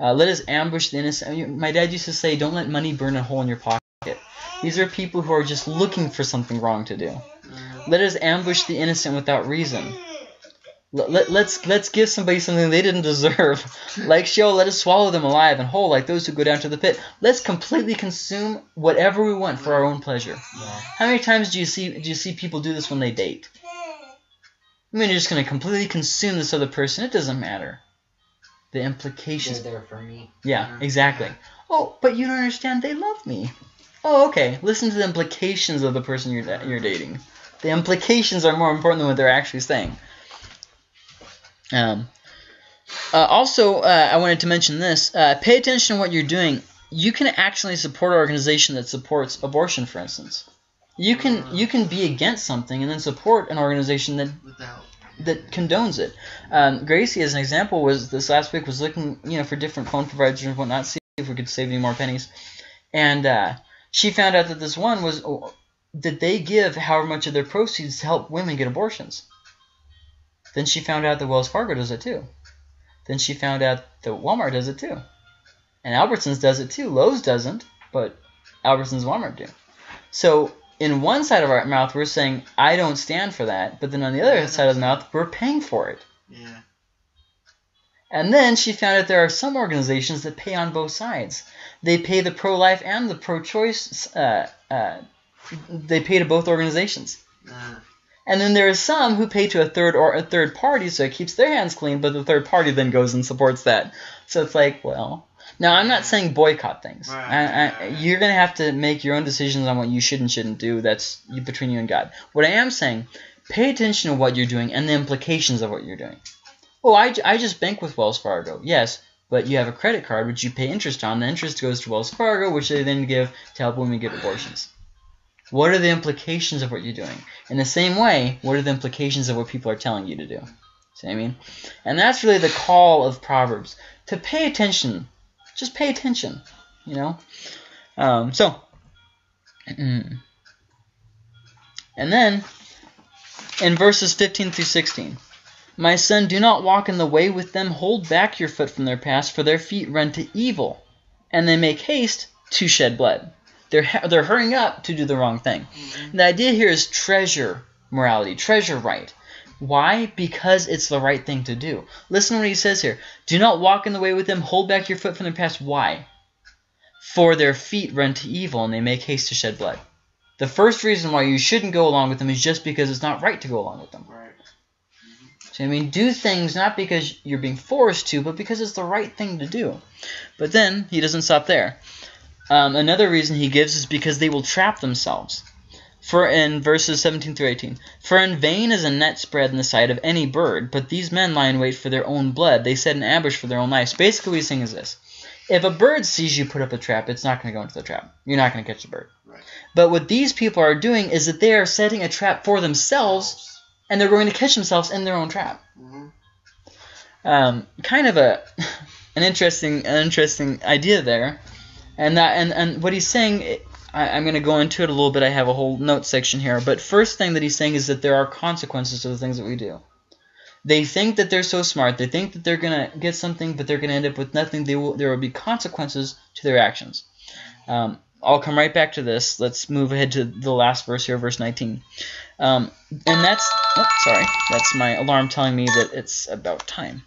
Uh, let us ambush the innocent. My dad used to say, "Don't let money burn a hole in your pocket." These are people who are just looking for something wrong to do. Mhm. Let us ambush the innocent without reason. Let, let, let's let's give somebody something they didn't deserve. Like Sheol, let us swallow them alive and whole, like those who go down to the pit. Let's completely consume whatever we want for our own pleasure. Yeah. How many times do you see do you see people do this when they date? I mean, you're just gonna completely consume this other person. It doesn't matter. The They're implications. there for me. Yeah, Mhm. exactly. Oh, but you don't understand. They love me. Oh, okay. Listen to the implications of the person you're da- you're dating. The implications are more important than what they're actually saying. Um. Uh, also, uh, I wanted to mention this. Uh, pay attention to what you're doing. You can actually support an organization that supports abortion, for instance. You can Mhm. you can be against something and then support an organization that Without. that condones it. Um, Gracie, as an example, was this last week was looking, you know, for different phone providers and whatnot, see if we could save any more pennies, and uh, she found out that this one was oh, that they give however much of their proceeds to help women get abortions. Then she found out that Wells Fargo does it too. Then she found out that Walmart does it too, and Albertsons does it too. Lowe's doesn't, but Albertsons, and Walmart do. So in one side of our mouth, we're saying, I don't stand for that. But then on the other side of the mouth, we're paying for it. Yeah. And then she found out there are some organizations that pay on both sides. They pay the pro life and the pro choice, uh, uh, they pay to both organizations. Uh, And then there are some who pay to a third or a third party, so it keeps their hands clean, but the third party then goes and supports that. So it's like, well, now I'm not saying boycott things. Right, I, I, you're gonna have to make your own decisions on what you should and shouldn't do. That's you- between you and God. What I am saying, pay attention to what you're doing and the implications of what you're doing. Oh, I, I just bank with Wells Fargo. Yes, but you have a credit card which you pay interest on. The interest goes to Wells Fargo, which they then give to help women get abortions. What are the implications of what you're doing? In the same way, what are the implications of what people are telling you to do? See what I mean? And that's really the call of Proverbs to pay attention. Just pay attention, you know? Um, so, and then in verses 15 through 16, My son, do not walk in the way with them. Hold back your foot from their paths, for their feet run to evil, and they make haste to shed blood. They're, they're hurrying up to do the wrong thing. Mm-hmm. The idea here is treasure morality, treasure right. Why? Because it's the right thing to do. Listen to what he says here. Do not walk in the way with them. Hold back your foot from their paths. Why? For their feet run to evil, and they make haste to shed blood. The first reason why you shouldn't go along with them is just because it's not right to go along with them. right. So I mean, do things not because you're being forced to, but because it's the right thing to do. But then he doesn't stop there. Um, another reason he gives is because they will trap themselves. For in verses 17 through 18, for in vain is a net spread in the sight of any bird, but these men lie in wait for their own blood. They set an ambush for their own lives. Basically, what he's saying is this: if a bird sees you put up a trap, it's not going to go into the trap. You're not going to catch the bird. Right. But what these people are doing is that they are setting a trap for themselves, and they're going to catch themselves in their own trap hmm um, kind of a an interesting an interesting idea there, and that and, and what he's saying. I, I'm going to go into it a little bit. I have a whole note section here, but first thing that he's saying is that there are consequences to the things that we do. They think that they're so smart. They think that they're going to get something, but they're going to end up with nothing. They will, there will be consequences to their actions. Um, I'll come right back to this. Let's move ahead to the last verse here, verse 19. Um, and that's, oh, sorry, that's my alarm telling me that it's about time.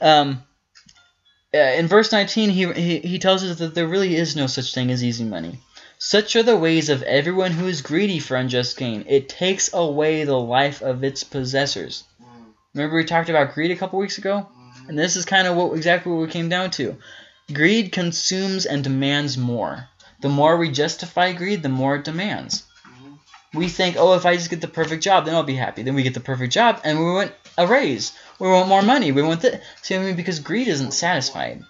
Um, Uh, in verse 19, he, he, he tells us that there really is no such thing as easy money. Such are the ways of everyone who is greedy for unjust gain. It takes away the life of its possessors. Mm-hmm. Remember we talked about greed a couple weeks ago? Mm-hmm. And this is kind of what exactly what we came down to. Greed consumes and demands more. The more we justify greed, the more it demands. Mm-hmm. We think, oh, if I just get the perfect job, then I'll be happy. Then we get the perfect job, and we want a raise. We want more money. We want this. See what I mean? Because greed isn't satisfied.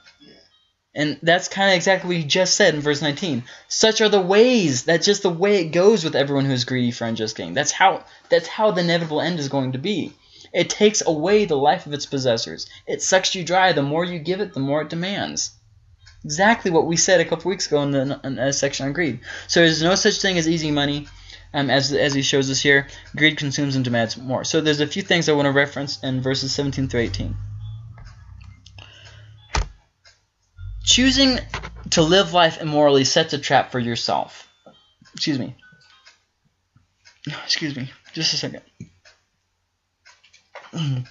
And that's kind of exactly what he just said in verse 19. Such are the ways. That's just the way it goes with everyone who is greedy for unjust gain. That's how. That's how the inevitable end is going to be. It takes away the life of its possessors. It sucks you dry. The more you give it, the more it demands. Exactly what we said a couple weeks ago in the in the section on greed. So there's no such thing as easy money, um, as as he shows us here. Greed consumes and demands more. So there's a few things I want to reference in verses 17 through 18. Choosing to live life immorally sets a trap for yourself. Excuse me. Excuse me. Just a second.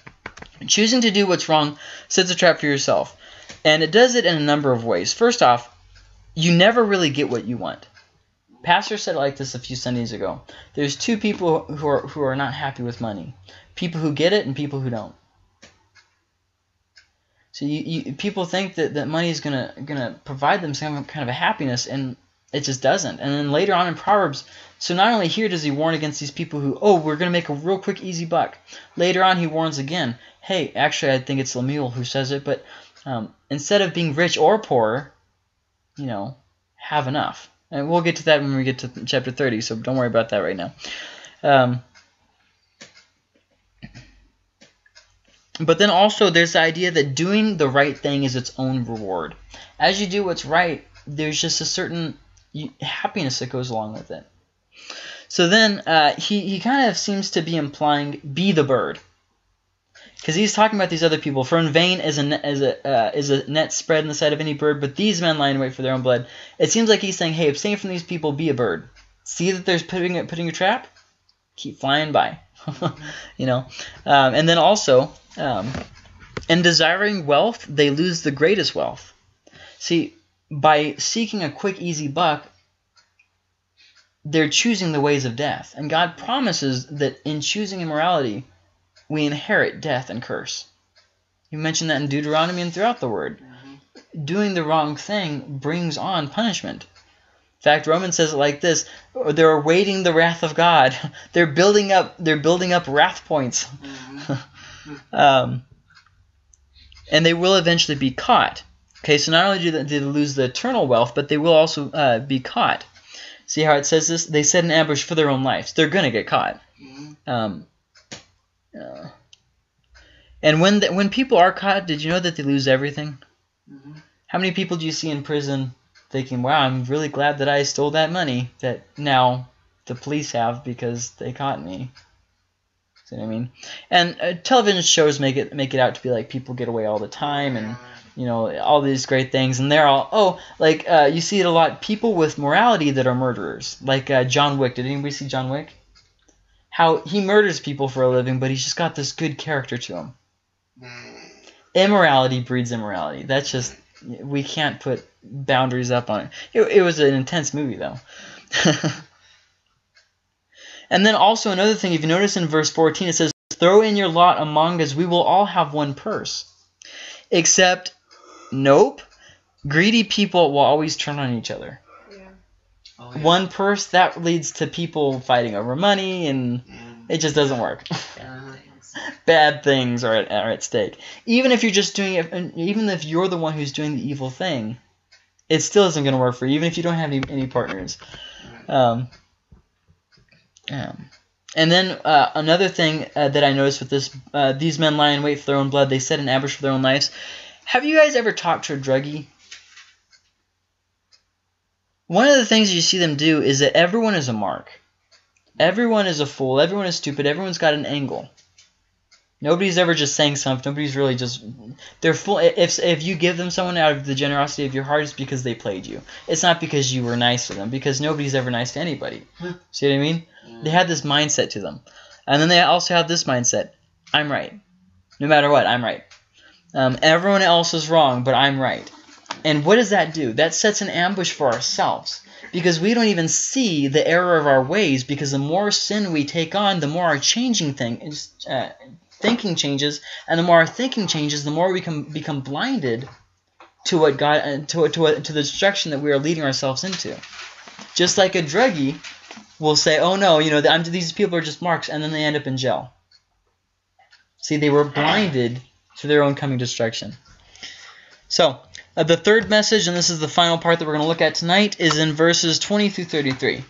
Choosing to do what's wrong sets a trap for yourself. And it does it in a number of ways. First off, you never really get what you want. Pastor said it like this a few Sundays ago. There's two people who are who are not happy with money. People who get it and people who don't. So you, you people think that, that money is gonna gonna provide them some kind of a happiness and it just doesn't. And then later on in Proverbs, so not only here does he warn against these people who, oh, we're going to make a real quick, easy buck. Later on, he warns again. Hey, actually, I think it's Lemuel who says it, but um, instead of being rich or poor, you know, have enough. And we'll get to that when we get to chapter 30, so don't worry about that right now. Um, but then also there's the idea that doing the right thing is its own reward. As you do what's right, there's just a certain happiness that goes along with it. So then uh, he, he kind of seems to be implying be the bird. Because he's talking about these other people. For in vain is a, is, a, uh, is a net spread in the sight of any bird, but these men lie in wait for their own blood. It seems like he's saying, hey, abstain from these people, be a bird. See that there's putting, putting a trap? Keep flying by. you know? Um, and then also, um, in desiring wealth, they lose the greatest wealth. See, by seeking a quick, easy buck, they're choosing the ways of death. And God promises that in choosing immorality, we inherit death and curse. You mentioned that in Deuteronomy and throughout the Word. Mm-hmm. Doing the wrong thing brings on punishment. In fact, Romans says it like this: they're awaiting the wrath of God. they're building up. They're building up wrath points, mm-hmm. um, and they will eventually be caught. Okay, so not only do they, do they lose the eternal wealth, but they will also uh, be caught. See how it says this? They set an ambush for their own lives. They're going to get caught. Mm-hmm. Um, uh, and when the, when people are caught, did you know that they lose everything? Mm-hmm. How many people do you see in prison thinking, "Wow, I'm really glad that I stole that money that now the police have because they caught me." See what I mean? And uh, television shows make it make it out to be like people get away all the time and you know all these great things and they're all oh like uh, you see it a lot people with morality that are murderers like uh, john wick did anybody see john wick how he murders people for a living but he's just got this good character to him. Hmm. Immorality breeds immorality. That's just we can't put boundaries up on it. It, it was an intense movie though. And then also another thing if you notice in verse 14 it says throw in your lot among us. We will all have one purse. Except Nope. Greedy people will always turn on each other. Oh, yeah. One purse that leads to people fighting over money, and it just doesn't work. Bad things are at, are at stake. Even if you're just doing it, even if you're the one who's doing the evil thing, it still isn't going to work for you, even if you don't have any, any partners. Um, um, and then uh, another thing uh, that I noticed with this, uh, these men lie in wait for their own blood. They set an ambush for their own lives. Have you guys ever talked to a druggie? One of the things you see them do is that everyone is a mark. Everyone is a fool. Everyone is stupid. Everyone's got an angle. Nobody's ever just saying something. Nobody's really just they're full. If if you give them someone out of the generosity of your heart, it's because they played you. It's not because you were nice to them. Because nobody's ever nice to anybody. See what I mean? They have this mindset to them, and then they also have this mindset: I'm right. No matter what, I'm right. Um, everyone else is wrong, but I'm right. And what does that do? That sets an ambush for ourselves because we don't even see the error of our ways because the more sin we take on, the more our changing thing uh, thinking changes, and the more our thinking changes, the more we can become blinded to what God uh, to to, to the destruction that we are leading ourselves into. Just like a druggie will say, "Oh no, you know, these people are just marks," and then they end up in jail. See, they were blinded to their own coming destruction. So, uh, the third message, and this is the final part that we're going to look at tonight, is in verses 20 through 33.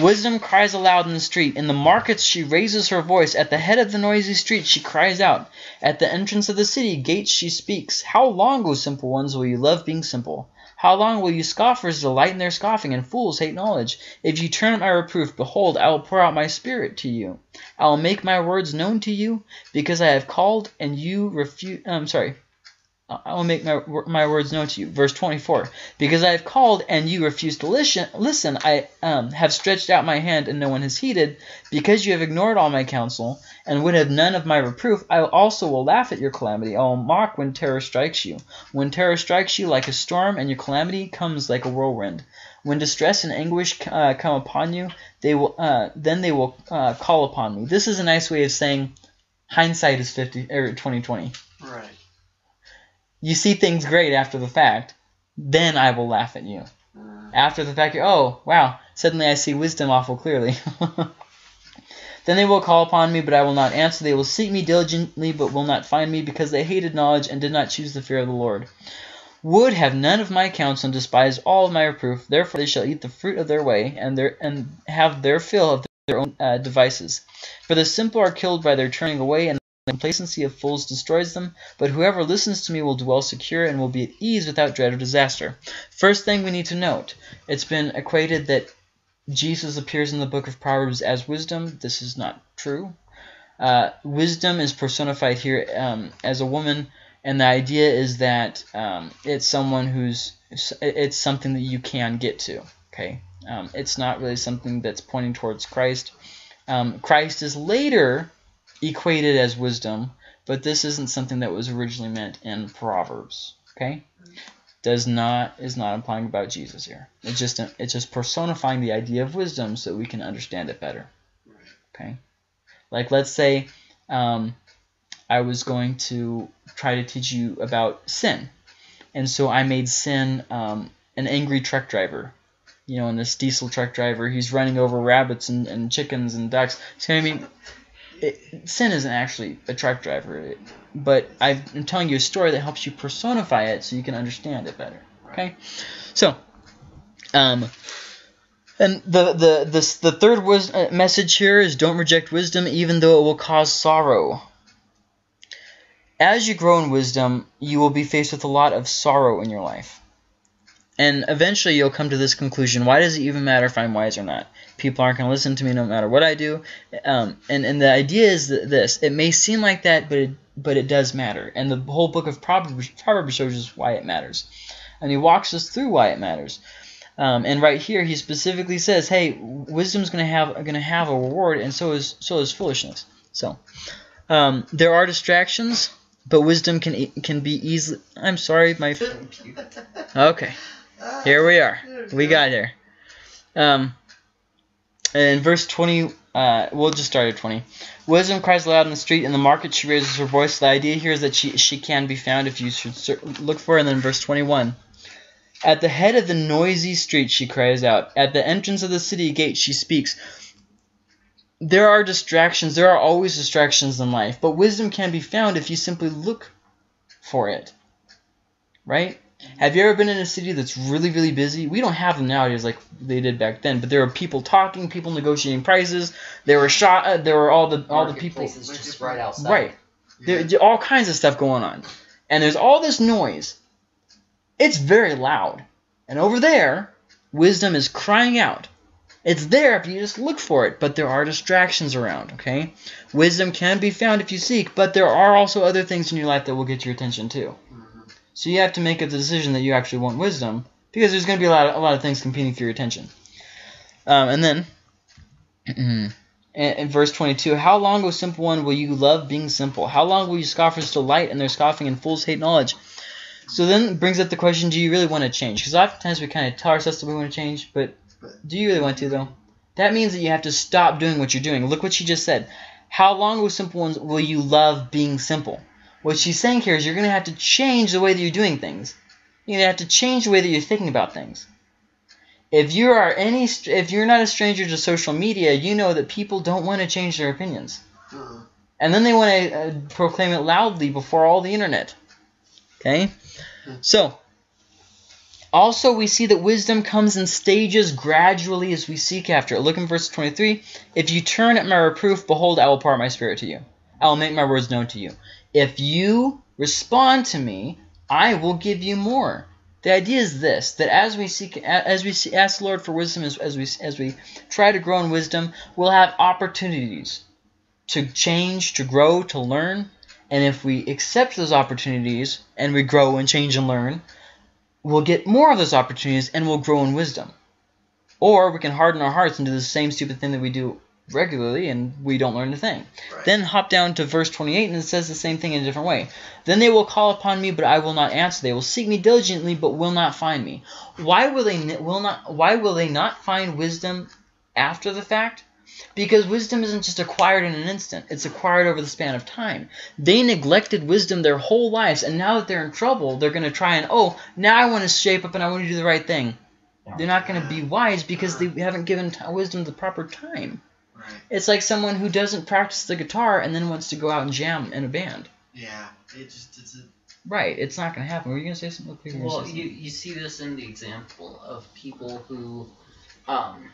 Wisdom cries aloud in the street. In the markets she raises her voice. At the head of the noisy street she cries out. At the entrance of the city gates she speaks. How long, O simple ones, will you love being simple? How long will you scoffers delight in their scoffing, and fools hate knowledge? If you turn at my reproof, behold, I will pour out my spirit to you. I will make my words known to you, because I have called and you refuse. I'm sorry. I will make my, my words known to you. Verse 24. Because I have called and you refuse to listen, listen I um, have stretched out my hand and no one has heeded. Because you have ignored all my counsel and would have none of my reproof, I also will laugh at your calamity. I will mock when terror strikes you. When terror strikes you like a storm and your calamity comes like a whirlwind. When distress and anguish uh, come upon you, they will uh, then they will uh, call upon me. This is a nice way of saying hindsight is 50 or 2020 Right. You see things great after the fact, then I will laugh at you. Uh, After the fact, oh, wow, suddenly I see wisdom awful clearly. then they will call upon me, but I will not answer. They will seek me diligently, but will not find me, because they hated knowledge and did not choose the fear of the Lord. Would have none of my counsel and despised all of my reproof. Therefore they shall eat the fruit of their way, and their and have their fill of their own uh, devices. For the simple are killed by their turning away, and the complacency of fools destroys them. But whoever listens to me will dwell secure and will be at ease without dread of disaster. First thing we need to note, it's been equated that Jesus appears in the book of Proverbs as wisdom. This is not true. Uh, wisdom is personified here um, as a woman, and the idea is that um, it's someone who's it's something that you can get to. Okay, um, it's not really something that's pointing towards Christ. Um, Christ is later equated as wisdom, but this isn't something that was originally meant in Proverbs. Okay, does not is not implying about Jesus here. It's just it's just personifying the idea of wisdom so we can understand it better. Okay, like let's say um, I was going to try to teach you about sin, and so I made sin um, an angry truck driver. You know, and this diesel truck driver, he's running over rabbits and, and chickens and ducks. So I mean, it, sin isn't actually a truck driver, it, but I've, I'm telling you a story that helps you personify it so you can understand it better. Okay, so um, and the the the, the third wis- uh, message here is don't reject wisdom even though it will cause sorrow. As you grow in wisdom, you will be faced with a lot of sorrow in your life. And eventually you'll come to this conclusion, why does it even matter if I'm wise or not? People aren't going to listen to me no matter what I do. Um, and, and the idea is that this. It may seem like that, but it, but it does matter. And the whole book of Proverbs, Proverbs shows us why it matters. And he walks us through why it matters. Um, and right here, he specifically says, "Hey, wisdom's going to have going to have a reward, and so is so is foolishness." So, um, there are distractions, but wisdom can can be easily. I'm sorry, my. Okay, here we are. We got here. Um, in verse 20, uh, we'll just start at 20. Wisdom cries aloud in the street, in the market she raises her voice. The idea here is that she she can be found if you should look for her. And then verse 21. At the head of the noisy street she cries out. At the entrance of the city gate she speaks. There are distractions. There are always distractions in life, but wisdom can be found if you simply look for it. Right? Have you ever been in a city that's really, really busy? We don't have them nowadays like they did back then, but there are people talking, people negotiating prices. There were shot. Uh, there were all the all the people. Just right outside. Right. There, there- all kinds of stuff going on, and there's all this noise. It's very loud, and over there, wisdom is crying out. It's there if you just look for it, but there are distractions around. Okay, wisdom can be found if you seek, but there are also other things in your life that will get your attention too. So you have to make a decision that you actually want wisdom, because there's going to be a lot of, a lot of things competing for your attention. Um, and then, in, verse 22, how long, O simple one, will you love being simple? How long will you scoffers delight in their scoffing and fools hate knowledge? So then brings up the question, do you really want to change? Because oftentimes we kind of tell ourselves that we want to change, but do you really want to, though? That means that you have to stop doing what you're doing. Look what she just said. How long, O simple ones, will you love being simple? What she's saying here is you're going to have to change the way that you're doing things. You're going to have to change the way that you're thinking about things. If you are any, if you're not a stranger to social media, you know that people don't want to change their opinions, Uh, and then they want to uh, proclaim it loudly before all the internet. Okay, so also we see that wisdom comes in stages gradually as we seek after it. Look in verse 23. If you turn at my reproof, behold, I will pour my spirit to you. I will make my words known to you. If you respond to me, I will give you more. The idea is this: that as we seek, as we ask the Lord for wisdom, as, as we as we try to grow in wisdom, we'll have opportunities to change, to grow, to learn. And if we accept those opportunities and we grow and change and learn, we'll get more of those opportunities and we'll grow in wisdom. Or we can harden our hearts and do the same stupid thing that we do regularly and we don't learn a thing. Right. Then hop down to verse 28 and it says the same thing in a different way. Then they will call upon me, but I will not answer. They will seek me diligently, but will not find me. Why will they will not why will they not find wisdom after the fact? Because wisdom isn't just acquired in an instant. It's acquired over the span of time. They neglected wisdom their whole lives, and now that they're in trouble, they're going to try and, oh, now I want to shape up and I want to do the right thing. They're not going to be wise because they haven't given wisdom the proper time. Right. It's like someone who doesn't practice the guitar and then wants to go out and jam in a band. Yeah. It just it's a Right, it's not going to happen. Were you going to say something? Were Well, say you, something? you see this in the example of people who, um,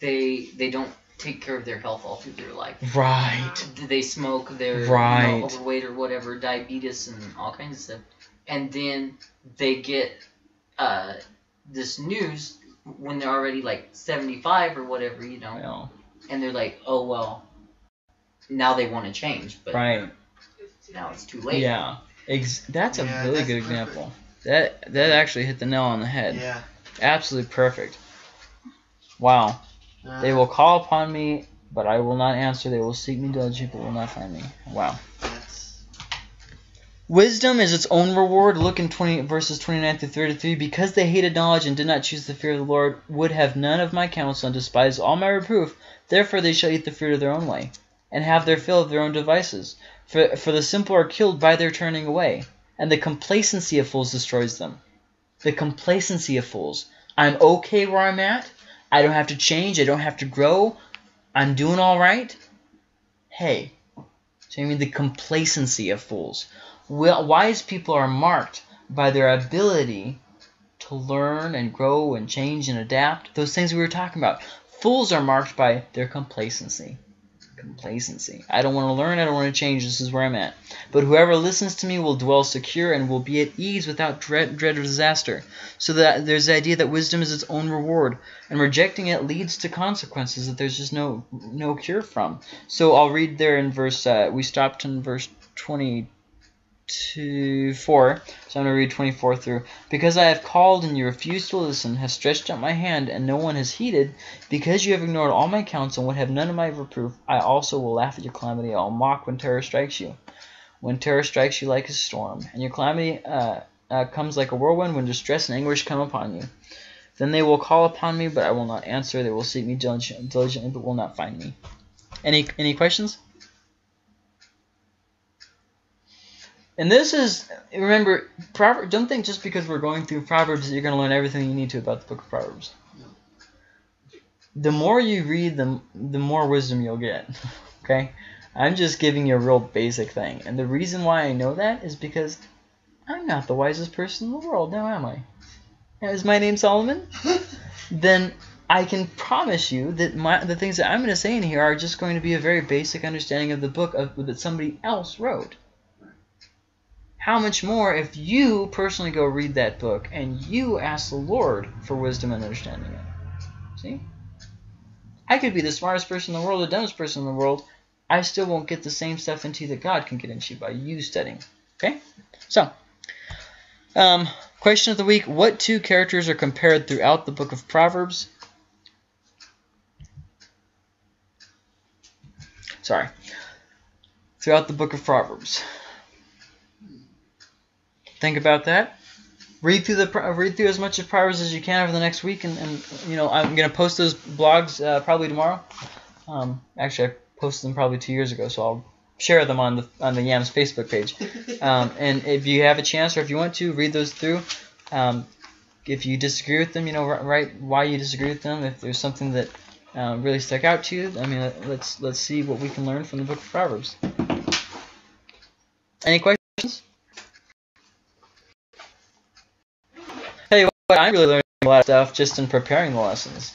they they don't take care of their health all through their life. Right. They smoke, they're you Right. know, overweight or whatever, diabetes and all kinds of stuff, and then they get uh, this news when they're already like seventy five or whatever, you know, Well, and they're like, oh well, now they want to change, but right. now it's too late. Yeah. Ex- that's a Yeah, really that's good perfect. example. That that actually hit the nail on the head. yeah. Absolutely perfect. Wow. Uh, They will call upon me, but I will not answer. They will seek me diligently, but will not find me. Wow. Wisdom is its own reward. Look in 20 verses 29 through 33. Because they hated knowledge and did not choose the fear of the Lord, would have none of my counsel and despised all my reproof. Therefore they shall eat the fruit of their own way, and have their fill of their own devices. For, for the simple are killed by their turning away, and the complacency of fools destroys them. The complacency of fools. I'm okay where I'm at. I don't have to change. I don't have to grow. I'm doing all right. Hey, so I mean the complacency of fools. Wise people are marked by their ability to learn and grow and change and adapt. Those things we were talking about. Fools are marked by their complacency. Complacency. I don't want to learn. I don't want to change. This is where I'm at. But whoever listens to me will dwell secure and will be at ease without dread, dread of disaster. So that there's the idea that wisdom is its own reward, and rejecting it leads to consequences that there's just no no cure from. So I'll read there in verse. Uh, we stopped in verse 20 to 4. So I'm going to read 24 through. Because I have called and you refused to listen, have stretched out my hand, and no one has heeded, because you have ignored all my counsel and would have none of my reproof, I also will laugh at your calamity. I'll mock when terror strikes you. When terror strikes you like a storm, and your calamity uh, uh, comes like a whirlwind, when distress and anguish come upon you. Then they will call upon me, but I will not answer. They will seek me diligently, but will not find me. Any any questions? And this is remember. Don't think just because we're going through Proverbs that you're going to learn everything you need to about the book of Proverbs. The more you read, the the more wisdom you'll get. Okay, I'm just giving you a real basic thing, and the reason why I know that is because I'm not the wisest person in the world, now am I? Is my name Solomon? then I can promise you that my the things that I'm going to say in here are just going to be a very basic understanding of the book of, that somebody else wrote. How much more if you personally go read that book and you ask the Lord for wisdom and understanding it? See? I could be the smartest person in the world, the dumbest person in the world. I still won't get the same stuff into you that God can get into you by you studying. Okay? So, um, question of the week What two characters are compared throughout the book of Proverbs? Sorry. Throughout the book of Proverbs. Think about that. Read through the read through as much of Proverbs as you can over the next week, and, and you know I'm gonna post those blogs uh, probably tomorrow. Um, actually, I posted them probably two years ago, so I'll share them on the on the Yams Facebook page. Um, and if you have a chance, or if you want to, read those through. Um, if you disagree with them, you know, write why you disagree with them. If there's something that um, really stuck out to you, I mean, let- let's let's see what we can learn from the book of Proverbs. Any questions? Tell you what, I'm really learning a lot of stuff just in preparing the lessons.